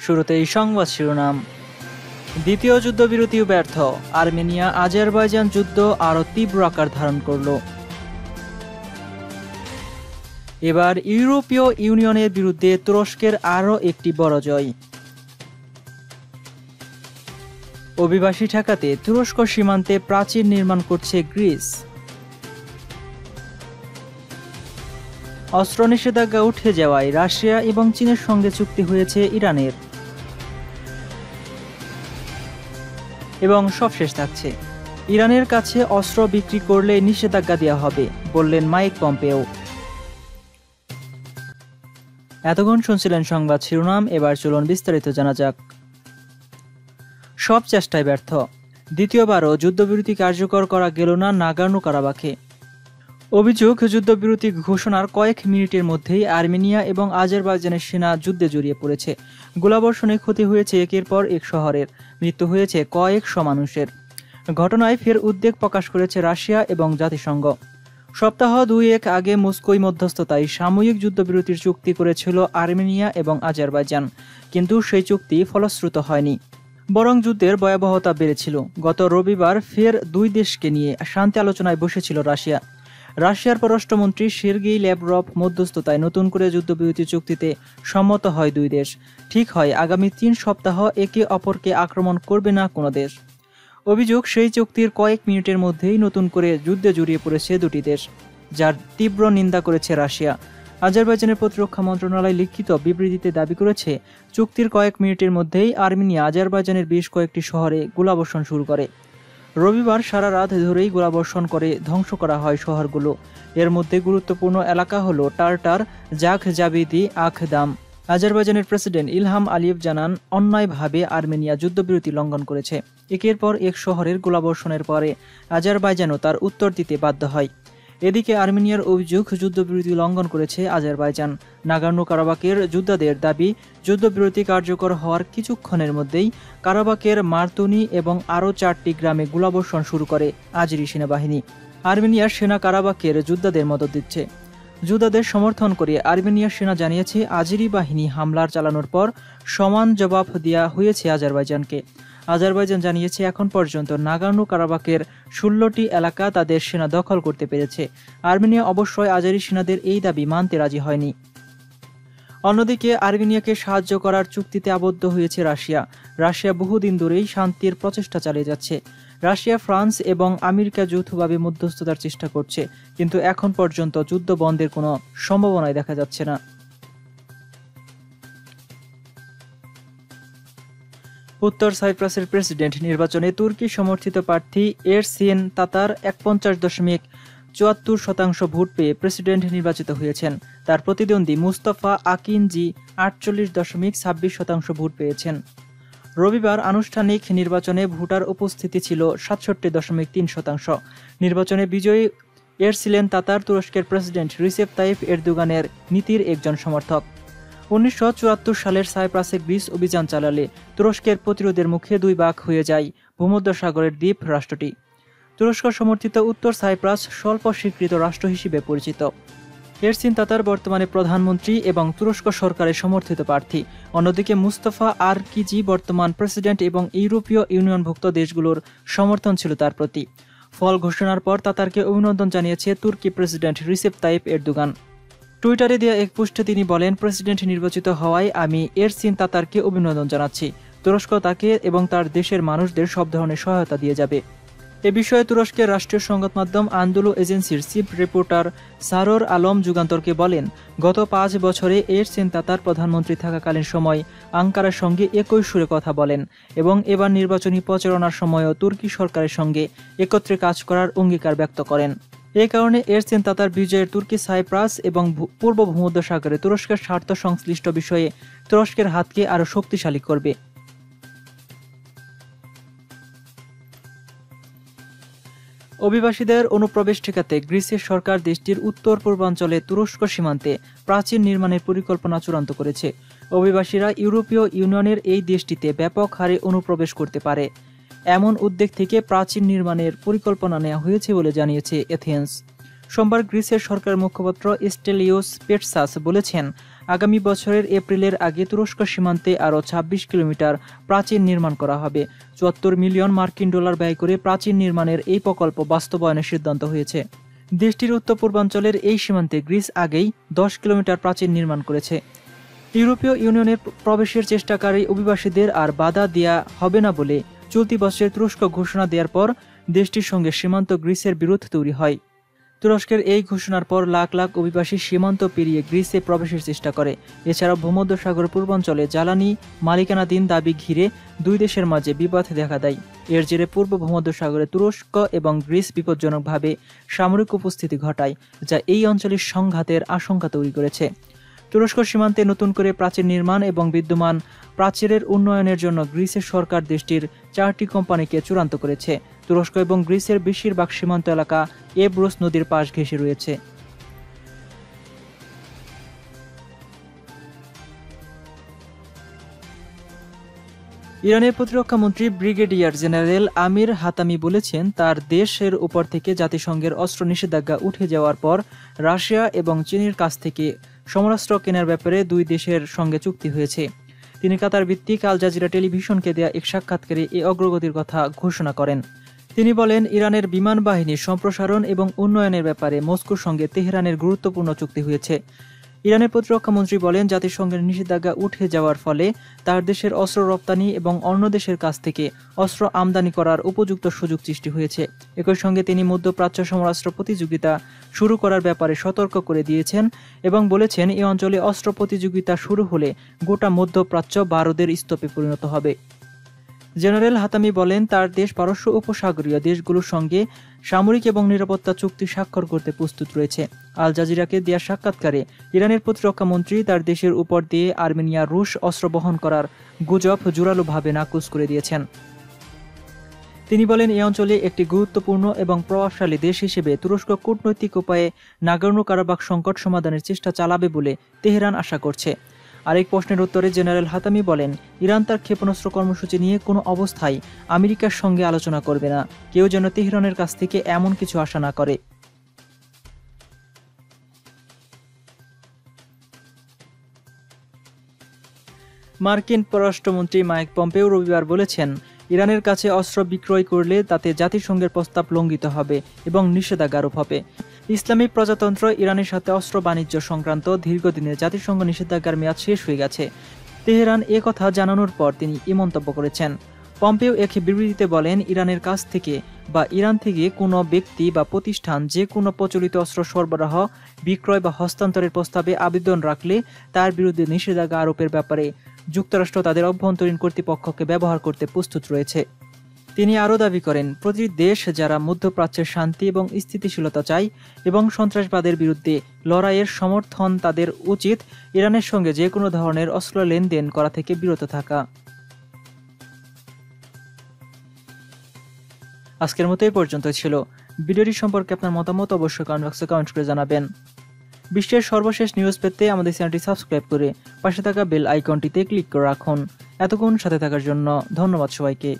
শুরুতেই সংবাদ শিরোনাম। দ্বিতীয় যুদ্ধবিরতিও ব্যর্থ। আর্মেনিয়া আজারবাইজান যুদ্ধ আরও তীব্র আকার ধারণ করল। এবার ইউরোপীয় ইউনিয়নের বিরুদ্ধে তুরস্কের আরও একটি বড় জয়। অভিবাসী ঠেকাতে তুরস্ক সীমান্তে প্রাচীর নির্মাণ করছে গ্রিস। অস্ত্র নিষেধাজ্ঞা উঠে যাওয়ায় রাশিয়া এবং চীনের সঙ্গে চুক্তি হয়েছে ইরানের। এবং সবশেষ থাকছে, ইরানের কাছে অস্ত্র বিক্রি করলে নিষেধাজ্ঞা দেওয়া হবে, বললেন মাইক পম্পেও। এতক্ষণ শুনছিলেন সংবাদ শিরোনাম, এবার চলুন বিস্তারিত জানা যাক। সব চেষ্টায় ব্যর্থ। দ্বিতীয়বারও যুদ্ধবিরতি কার্যকর করা গেল না নাগার্নু কারাবাখে। অভিযোগ, যুদ্ধবিরতি ঘোষণার কয়েক মিনিটের মধ্যেই আর্মেনিয়া এবং আজারবাইজানের সেনা যুদ্ধে জড়িয়ে পড়েছে। গোলাবর্ষণে ক্ষতি হয়েছে একের পর এক শহরের। মৃত্যু হয়েছে কয়েকশো মানুষের। ঘটনায় ফের উদ্বেগ প্রকাশ করেছে রাশিয়া এবং জাতিসংঘ। সপ্তাহ দুই এক আগে মস্কোই মধ্যস্থতায় সাময়িক যুদ্ধবিরতির চুক্তি করেছিল আর্মেনিয়া এবং আজারবাইজান। কিন্তু সেই চুক্তি ফলশ্রুত হয়নি। বরং যুদ্ধের ভয়াবহতা বেড়েছিল। গত রবিবার ফের দুই দেশকে নিয়ে শান্তি আলোচনায় বসেছিল রাশিয়া। রাশিয়ার পররাষ্ট্রমন্ত্রী সের্গেই ল্যাভরভ মধ্যস্থতায় নতুন করে যুদ্ধবিরতি চুক্তিতে সম্মত হয় দুই দেশ। ঠিক হয়, আগামী তিন সপ্তাহ একে অপরকে আক্রমণ করবে না কোনো দেশ। অভিযোগ, সেই চুক্তির কয়েক মিনিটের মধ্যেই নতুন করে যুদ্ধে জড়িয়ে পড়েছে দুটি দেশ, যার তীব্র নিন্দা করেছে রাশিয়া। আজারবাইজানের প্রতিরক্ষা মন্ত্রণালয় লিখিত বিবৃতিতে দাবি করেছে, চুক্তির কয়েক মিনিটের মধ্যেই আর্মেনিয়া আজারবাইজানের বেশ কয়েকটি শহরে গোলাবর্ষণ শুরু করে। রবিবার সারা রাত ধরেই গোলাবর্ষণ করে ধ্বংস করা হয় শহরগুলো। এর মধ্যে গুরুত্বপূর্ণ এলাকা হল টার্টার, জাখ জাবিদি আখদাম আজারবাইজানের প্রেসিডেন্ট ইলহাম আলিয়েভ জানান, অন্যায়ভাবে আর্মেনিয়া যুদ্ধবিরতি লঙ্ঘন করেছে। একের পর এক শহরের গোলাবর্ষণের পরে আজারবাইজানও তার উত্তর দিতে বাধ্য হয়। এদিকে আর্মেনিয়ার অভিযোগ, যুদ্ধবিরতি লঙ্ঘন করেছে আজারবাইজান। নাগার্নো কারাবাকের যোদ্ধাদের দাবি, যুদ্ধবিরতি কার্যকর হওয়ার কিছুক্ষণের মধ্যেই কারাবাকের মার্তুনি এবং আরও চারটি গ্রামে গোলাবর্ষণ শুরু করে আজরি সেনাবাহিনী। আর্মেনিয়ার সেনা কারাবাকের যোদ্ধাদের মদত দিচ্ছে। যোদ্ধাদের সমর্থন করে আর্মেনিয়ার সেনা জানিয়েছে, আজেরি বাহিনী হামলার চালানোর পর সমান জবাব দেওয়া হয়েছে আজারবাইজানকে। আজারবাইজান জানিয়েছে, এখন পর্যন্ত নাগার্নো কারাবাকের ষোলোটি এলাকা তাদের সেনা দখল করতে পেরেছে। আর্মেনিয়া অবশ্যই আজারি সেনাদের এই দাবি মানতে রাজি হয়নি। অন্যদিকে, আর্মেনিয়াকে সাহায্য করার চুক্তিতে আবদ্ধ হয়েছে রাশিয়া। রাশিয়া বহুদিন ধরেই শান্তির প্রচেষ্টা চালিয়ে যাচ্ছে। রাশিয়া, ফ্রান্স এবং আমেরিকা যৌথভাবে মধ্যস্থতার চেষ্টা করছে, কিন্তু এখন পর্যন্ত যুদ্ধ বন্ধের কোনো সম্ভাবনাই দেখা যাচ্ছে না। উত্তর সাইপ্রাসের প্রেসিডেন্ট নির্বাচনে তুর্কি সমর্থিত প্রার্থী এরসিন তাতার এক পঞ্চাশ দশমিক চুয়াত্তর শতাংশ ভোট পেয়ে প্রেসিডেন্ট নির্বাচিত হয়েছেন। তার প্রতিদ্বন্দ্বী মুস্তফা আকিনজি আটচল্লিশ দশমিক ছাব্বিশ শতাংশ ভোট পেয়েছেন। রবিবার আনুষ্ঠানিক নির্বাচনে ভোটার উপস্থিতি ছিল সাতষট্টি দশমিক তিন শতাংশ। নির্বাচনে বিজয়ী এর ছিলেন তাতার তুরস্কের প্রেসিডেন্ট রিসেপ তাইফ এরদুগানের নীতির একজন সমর্থক। উনিশশো চুয়াত্তর সালের সাইপ্রাসে গ্রিস অভিযান চালালে তুরস্কের প্রতিরোধের মুখে দুই বাঘ হয়ে যায় ভূমধ্যসাগরের দ্বীপ রাষ্ট্রটি। তুরস্ক সমর্থিত উত্তর সাইপ্রাস স্বল্প স্বীকৃত রাষ্ট্র হিসেবে পরিচিত। এর চিন্তাতার বর্তমানে প্রধানমন্ত্রী এবং তুরস্ক সরকারের সমর্থিত প্রার্থী। অন্যদিকে মুস্তফা আর কিজি বর্তমান প্রেসিডেন্ট এবং ইউরোপীয় ইউনিয়নভুক্ত দেশগুলোর সমর্থন ছিল তার প্রতি। ফল ঘোষণার পর তাতারকে অভিনন্দন জানিয়েছে তুর্কি প্রেসিডেন্ট রিসেপ তাইপ এরদোগান। টুইটারে দেওয়া এক পোস্টে তিনি বলেন, প্রেসিডেন্ট নির্বাচিত হওয়ায় আমি এরসিন তাতারকে অভিনন্দন জানাচ্ছি। তুরস্ক তাকে এবং তার দেশের মানুষদের সব ধরনের সহায়তা দিয়ে যাবে। এ বিষয়ে তুরস্কের রাষ্ট্রীয় সংবাদ মাধ্যম আন্দোলন এজেন্সির চিফ রিপোর্টার সারোর আলম যুগান্তরকে বলেন, গত পাঁচ বছরে এরসেন তাতার প্রধানমন্ত্রী থাকাকালীন সময় আঙ্কারার সঙ্গে একই সুরে কথা বলেন এবং এবার নির্বাচনী প্রচারণার সময়ও তুর্কি সরকারের সঙ্গে একত্রে কাজ করার অঙ্গীকার ব্যক্ত করেন। এ কারণে এরসেন তাতার বিজয়ের তুর্কি, সাইপ্রাস এবং পূর্ব ভূমধ্যসাগরে তুরস্কের স্বার্থ সংশ্লিষ্ট বিষয়ে তুরস্কের হাতকে আরও শক্তিশালী করবে। অভিবাসীদের অনুপ্রবেশ ঠেকাতে গ্রিসের সরকার দেশটির উত্তর পূর্বাঞ্চলে তুরস্ক সীমান্তে প্রাচীন নির্মাণের পরিকল্পনা চূড়ান্ত করেছে। অভিবাসীরা ইউরোপীয় ইউনিয়নের এই দেশটিতে ব্যাপক হারে অনুপ্রবেশ করতে পারে। এমন উদ্যোগ থেকে প্রাচীন নির্মাণের পরিকল্পনা নেওয়া হয়েছে বলে জানিয়েছে এথেন্স। সোমবার গ্রিসের সরকার মুখপাত্র স্টেলিওস পেটসাস বলেছেন, আগামী বছরের এপ্রিলের আগে তুরস্ক সীমান্তে আরও ২৬ কিলোমিটার প্রাচীর নির্মাণ করা হবে। চুয়াত্তর মিলিয়ন মার্কিন ডলার ব্যয় করে প্রাচীর নির্মাণের এই প্রকল্প বাস্তবায়নের সিদ্ধান্ত হয়েছে। দেশটির উত্তর পূর্বাঞ্চলের এই সীমান্তে গ্রিস আগেই দশ কিলোমিটার প্রাচীর নির্মাণ করেছে। ইউরোপীয় ইউনিয়নের প্রবেশের চেষ্টাকারী অভিবাসীদের আর বাধা দেয়া হবে না বলে চলতি বছরে তুরস্ক ঘোষণা দেওয়ার পর দেশটির সঙ্গে সীমান্ত গ্রিসের বিরোধ তৈরি হয়। তুরস্কের এই ঘোষণার পর লাখ লাখ অভিবাসী সীমান্ত পেরিয়ে গ্রিসে প্রবেশের চেষ্টা করে। এছাড়া ভূমধ্যসাগর পূর্বাঞ্চলে জ্বালানি মালিকানাধীন দাবি ঘিরে দুই দেশের মাঝে বিবাদ দেখা দেয়। এর জেরে পূর্ব ভূমধ্যসাগরে তুরস্ক এবং গ্রিস বিপজ্জনকভাবে সামরিক উপস্থিতি ঘটায়, যা এই অঞ্চলের সংঘাতের আশঙ্কা তৈরি করেছে। তুরস্ক সীমান্তে নতুন করে প্রাচীর নির্মাণ এবং বিদ্যমান প্রাচীরের উন্নয়নের জন্য গ্রিসের সরকার দেশটির চারটি কোম্পানিকে চূড়ান্ত করেছে। তুরস্ক এবং গ্রিসের বেশিরভাগ সীমান্ত এলাকা এব্রোস নদীর পাশ ঘেঁষে রয়েছে। ইরানের প্রতিরক্ষা মন্ত্রী ব্রিগেডিয়ার জেনারেল আমির হাতামি বলেছেন, তার দেশের উপর থেকে জাতিসংঘের অস্ত্র নিষেধাজ্ঞা উঠে যাওয়ার পর রাশিয়া এবং চীনের কাছ থেকে সমরাস্ত্র কেনার ব্যাপারে দুই দেশের সঙ্গে চুক্তি হয়েছে। তিনি কাতার ভিত্তিক আল জাজিরা টেলিভিশনকে দেয়া এক সাক্ষাৎকারে এই অগ্রগতির কথা ঘোষণা করেন। তিনি বলেন, ইরানের বিমান বাহিনীর সম্প্রসারণ এবং উন্নয়নের ব্যাপারে মস্কোর সঙ্গে তেহরানের গুরুত্বপূর্ণ চুক্তি হয়েছে। ইরানের প্রতিরক্ষা মন্ত্রী বলেন, জাতিসংঘের নিষেধাজ্ঞা উঠে যাওয়ার ফলে তার দেশের অস্ত্র রপ্তানি এবং অন্য দেশের কাছ থেকে অস্ত্র আমদানি করার উপযুক্ত সুযোগ সৃষ্টি হয়েছে। একই সঙ্গে তিনি মধ্যপ্রাচ্য সমরাস্ত্র প্রতিযোগিতা শুরু করার ব্যাপারে সতর্ক করে দিয়েছেন এবং বলেছেন এই অঞ্চলে অস্ত্র প্রতিযোগিতা শুরু হলে গোটা মধ্যপ্রাচ্য বারুদের স্তূপে পরিণত হবে। জেনারেল হাতামি বলেন, তার দেশ পারস্য উপসাগরীয় দেশগুলোর সঙ্গে সামরিক এবং নিরাপত্তা চুক্তি স্বাক্ষর করতে প্রস্তুত রয়েছে। আল জাজিরাকে দেওয়া সাক্ষাৎকারে ইরানের প্রতিরক্ষা মন্ত্রী তার দেশের উপর দিয়ে আর্মেনিয়া, রুশ অস্ত্র বহন করার গুজব জোরালোভাবে নাকচ করে দিয়েছেন। তিনি বলেন এই অঞ্চলে একটি গুরুত্বপূর্ণ এবং প্রভাবশালী দেশ হিসেবে তুরস্ক কূটনৈতিক উপায়ে নাগর্ণ কারাবাক সংকট সমাধানের চেষ্টা চালাবে বলে তেহরান আশা করছে। আরেক প্রশ্নের উত্তরে জেনারেল হাতামি বলেন, ইরান তার ক্ষেপণাস্ত্র কর্মসূচি নিয়ে কোনো অবস্থায় আমেরিকার সঙ্গে আলোচনা করবে না। কেউ যেন তেহরানের কাছ থেকে এমন কিছু আশা না করে। মার্কিন পররাষ্ট্রমন্ত্রী মাইক পম্পেও রবিবার বলেছেন, ইরানের কাছে অস্ত্র বিক্রয় করলে তাতে জাতিসংঘের প্রস্তাব লঙ্ঘিত হবে এবং নিষেধাজ্ঞা আরোপ হবে। ইসলামী প্রজাতন্ত্র ইরানের সাথে অস্ত্র বাণিজ্য সংক্রান্ত দীর্ঘদিনের জাতিসংঘ নিষেধাজ্ঞার মেয়াদ শেষ হয়ে গেছে। তেহরান এ কথা জানানোর পর তিনি এ মন্তব্য করেছেন। পম্পেও এক বিবৃতিতে বলেন, ইরানের কাছ থেকে বা ইরান থেকে কোনো ব্যক্তি বা প্রতিষ্ঠান যে কোনো প্রচলিত অস্ত্র সরবরাহ, বিক্রয় বা হস্তান্তরের প্রস্তাবে আবেদন রাখলে তার বিরুদ্ধে নিষেধাজ্ঞা আরোপের ব্যাপারে যুক্তরাষ্ট্র তাদের অভ্যন্তরীণ কর্তৃপক্ষকে ব্যবহার করতে প্রস্তুত রয়েছে। তিনি আরও দাবি করেন প্রতিটি দেশ যারা মধ্যপ্রাচ্যের শান্তি এবং স্থিতিশীলতা চায় এবং সন্ত্রাসবাদের বিরুদ্ধে লড়াইয়ের সমর্থন তাদের উচিত, ইরানের সঙ্গে যে কোনো ধরনের অস্ত্র লেনদেন করা থেকে বিরত থাকা। আজকের মতো এই পর্যন্ত ছিল। ভিডিওটি সম্পর্কে আপনার মতামত অবশ্যই কমেন্ট বক্সে কমেন্ট করে জানাবেন। বিশ্বের সর্বশেষ নিউজ পেতে আমাদের চ্যানেলটি সাবস্ক্রাইব করে পাশে থাকা বেল আইকনটিতে ক্লিক করে রাখুন। এতক্ষণ সাথে থাকার জন্য ধন্যবাদ সবাইকে।